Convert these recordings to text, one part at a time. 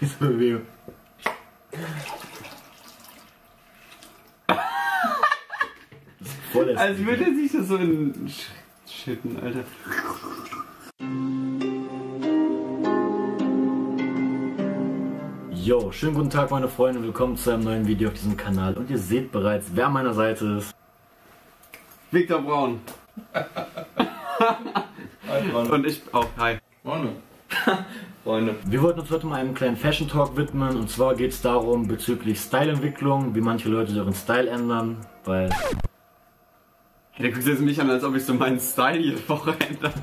Diese Bewegung. Voll Als würde er sich das so in Sch- Schitten, Alter. Yo, schönen guten Tag meine Freunde, willkommen zu einem neuen Video auf diesem Kanal und ihr seht bereits, wer an meiner Seite ist. Victor Braun. Und ich auch. Hi. Freunde. Freunde. Wir wollten uns heute mal einem kleinen Fashion Talk widmen und zwar geht es darum bezüglich Styleentwicklung, wie manche Leute ihren Style ändern, weil Der guckt jetzt mich an, als ob ich so meinen Style jede Woche ändere.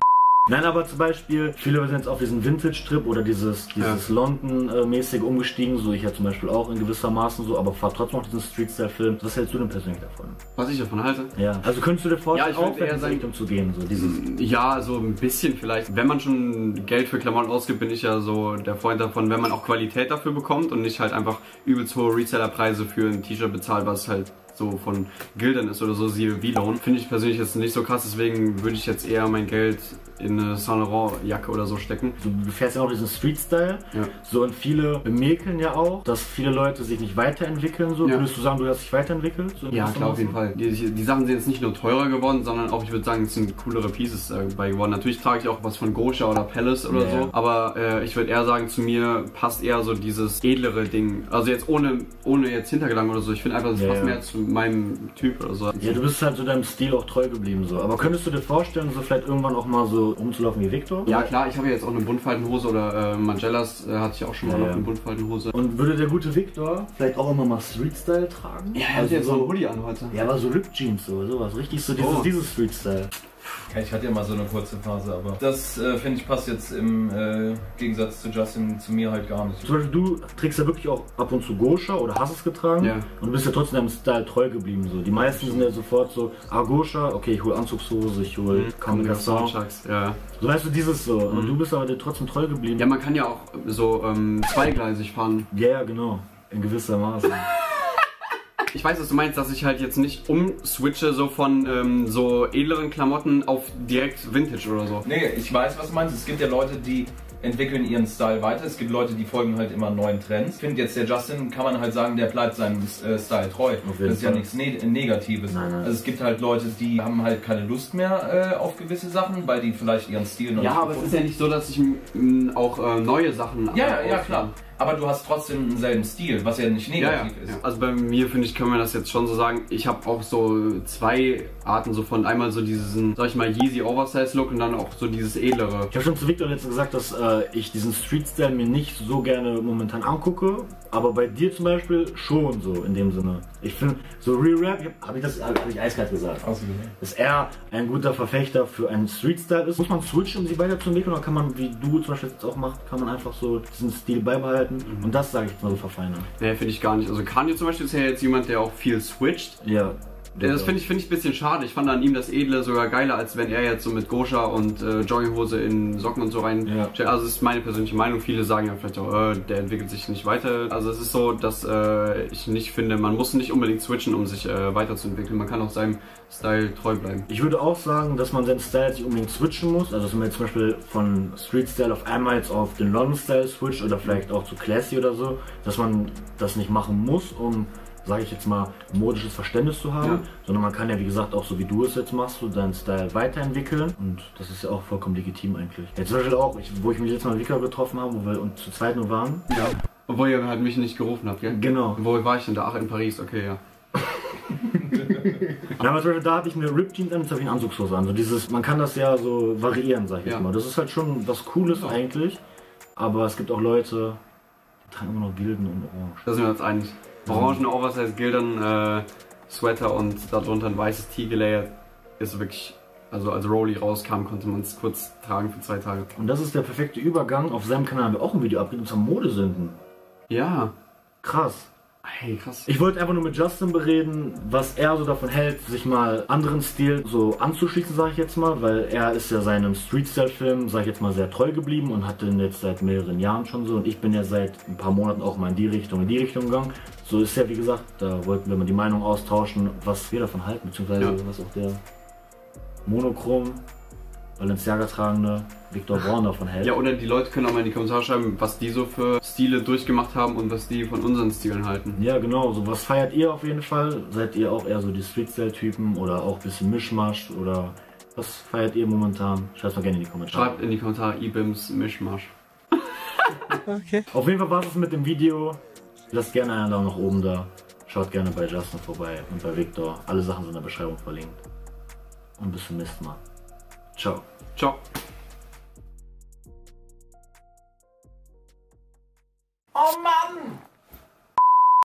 Nein, aber zum Beispiel, viele Leute sind jetzt auf diesen Vintage-Trip oder dieses, dieses London-mäßig umgestiegen, so ich ja zum Beispiel auch in gewissermaßen so, aber fahr trotzdem noch diesen Street-Style-Film. Was hältst du denn persönlich davon? Was ich davon halte? Ja. Also könntest du dir vorstellen, Ja, auch in eher diese sagen- Richtung zu gehen, so dieses... Ja, so ein bisschen vielleicht. Wenn man schon Geld für Klamotten ausgibt, bin ich ja so der Freund davon, wenn man auch Qualität dafür bekommt und nicht halt einfach übelst hohe Resellerpreise für ein T-Shirt bezahlt, was halt so von Gildern ist oder so, siehe V-Loan. Finde ich persönlich jetzt nicht so krass, deswegen würde ich jetzt eher mein Geld in eine Saint Laurent Jacke oder so stecken. Du fährst ja auch diesen Street-Style. Ja. So, und viele bemäkeln ja auch, dass viele Leute sich nicht weiterentwickeln. So. Ja. Würdest du sagen, du hast dich weiterentwickelt? So Ja, klar, auf jeden? Fall. Die, die Sachen sind jetzt nicht nur teurer geworden, sondern auch, ich würde sagen, es sind coolere Pieces dabei geworden. Natürlich trage ich auch was von Gosha oder Palace oder Ja, so, aber äh, ich würde eher sagen, zu mir passt eher so dieses edlere Ding. Also jetzt ohne, ohne jetzt Hintergedanken oder so. Ich finde einfach, das Ja, passt mehr zu meinem Typ oder so. Ja, du bist halt so deinem Stil auch treu geblieben. so. Aber könntest du dir vorstellen, so vielleicht irgendwann auch mal so rumzulaufen wie Victor? Ja, klar, ich habe ja jetzt auch eine Buntfaltenhose oder äh, Mangellas äh, hatte ich auch schon mal Ja, noch ja. eine Buntfaltenhose. Und würde der gute Victor vielleicht auch immer mal Street-Style tragen? also also so, Hoodie an heute. ja, aber so Rip-Jeans, so, sowas. Richtig so dieses, Oh. dieses Street-Style. Ich hatte ja mal so eine kurze Phase, aber das äh, finde ich passt jetzt im äh, Gegensatz zu Justin zu mir halt gar nicht. Zum Beispiel, du trägst ja wirklich auch ab und zu Gosha oder hast es getragen. Ja. Und du bist ja trotzdem deinem Style treu geblieben. So. Die meisten sind ja sofort so, ah, Gosha, okay, ich hole Anzugshose, ich hole Garçons. Soundtracks, ja. So weißt du, dieses so. Und du bist aber dir trotzdem treu geblieben. Ja, man kann ja auch so ähm, zweigleisig fahren. Ja, ja, genau. In gewisser Maße. Ich weiß, was du meinst, dass ich halt jetzt nicht umswitche so von ähm, so edleren Klamotten auf direkt Vintage oder so. Nee, ich weiß, was du meinst. Es gibt ja Leute, die entwickeln ihren Style weiter. Es gibt Leute, die folgen halt immer neuen Trends. Ich finde jetzt der Justin, kann man halt sagen, der bleibt seinem äh, Style treu. Das ist ja nichts ne Negatives. Nein, nein. Also es gibt halt Leute, die haben halt keine Lust mehr äh, auf gewisse Sachen, weil die vielleicht ihren Stil noch Ja, nicht aber es ist ja nicht so, dass ich auch äh, neue Sachen. Ja, ja, ja, klar. Aber du hast trotzdem denselben Stil, was ja nicht Ja, ja, negativ ja. ist. Also bei mir finde ich, können wir das jetzt schon so sagen. Ich habe auch so zwei Arten so von einmal so diesen, sag ich mal, Yeezy Oversize Look und dann auch so dieses edlere. Ich habe schon zu Victor letztens gesagt, dass äh, ich diesen Street-Style mir nicht so gerne momentan angucke. Aber bei dir zum Beispiel schon so in dem Sinne. Ich finde, so Real Rap, habe ich das hab ich eiskalt gesagt. Dass er ein guter Verfechter für einen Street-Style ist. Muss man switchen, um sich weiterzuentwickeln oder kann man, wie du zum Beispiel jetzt auch machst, kann man einfach so diesen Stil beibehalten und das sage ich mal so verfeinern. Nee, finde ich gar nicht. Also Kanye zum Beispiel ist ja jetzt jemand, der auch viel switcht. Ja. Das finde ich, finde ich ein bisschen schade. Ich fand an ihm das Edle sogar geiler, als wenn er jetzt so mit Gosha und äh, Jogginghose in Socken und so rein. Ja. Also das ist meine persönliche Meinung. Viele sagen ja vielleicht auch, äh, der entwickelt sich nicht weiter. Also es ist so, dass äh, ich nicht finde, man muss nicht unbedingt switchen, um sich äh, weiterzuentwickeln. Man kann auch seinem Style treu bleiben. Ich würde auch sagen, dass man seinen Style nicht unbedingt switchen muss. Also dass man jetzt zum Beispiel von Street Style auf einmal jetzt auf den London Style switcht oder vielleicht auch zu Classy oder so, dass man das nicht machen muss, um sage ich jetzt mal, modisches Verständnis zu haben, Ja. sondern man kann ja, wie gesagt, auch so wie du es jetzt machst, so deinen Style weiterentwickeln und das ist ja auch vollkommen legitim eigentlich. Jetzt zum Beispiel auch, ich, wo ich mich jetzt mal mit Vika getroffen habe, wo wir uns zu zweit nur waren. Ja. Obwohl ihr halt mich nicht gerufen habt, gell? Genau. Wo war ich denn da? Ach, in Paris, okay, ja. Na, aber zum Beispiel da hatte ich eine Rip Jeans an, jetzt habe ich eine Anzugshose an. So dieses, man kann das ja so variieren, sag ich Ja. jetzt mal. Das ist halt schon was Cooles eigentlich, aber es gibt auch Leute, die tragen immer noch Gilden und Orange. Da sind wir uns einig. Orangen Oversize Gildern, äh, Sweater und darunter ein weißes Tee gelayert ist wirklich, also als Rolly rauskam, konnte man es kurz tragen für zwei Tage. Und das ist der perfekte Übergang. Auf seinem Kanal haben wir auch ein Video abgegeben, und zwar Modesünden. Ja. Krass. Hey, krass. Ich wollte einfach nur mit Justin bereden, was er so davon hält, sich mal anderen Stil so anzuschließen, sage ich jetzt mal, weil er ist ja seinem Street-Style-Film, sage ich jetzt mal, sehr treu geblieben und hat den jetzt seit mehreren Jahren schon so und ich bin ja seit ein paar Monaten auch mal in die Richtung, in die Richtung gegangen. So ist ja, wie gesagt, da wollten wir mal die Meinung austauschen, was wir davon halten, beziehungsweise Ja. was auch der Monochrom Balenciaga tragende Victor Braun davon hält. Ja, oder die Leute können auch mal in die Kommentare schreiben, was die so für Stile durchgemacht haben und was die von unseren Stilen halten. Ja, genau. So was feiert ihr auf jeden Fall? Seid ihr auch eher so die Street-Style-Typen oder auch ein bisschen Mischmasch oder was feiert ihr momentan? Schreibt mal gerne in die Kommentare. Schreibt in die Kommentare Ibims Mischmasch. Okay. Auf jeden Fall war es mit dem Video. Lasst gerne einen Daumen nach oben da. Schaut gerne bei Justin vorbei und bei Victor. Alle Sachen sind in der Beschreibung verlinkt. Und bis zum nächsten Mal. Ciao. Ciao.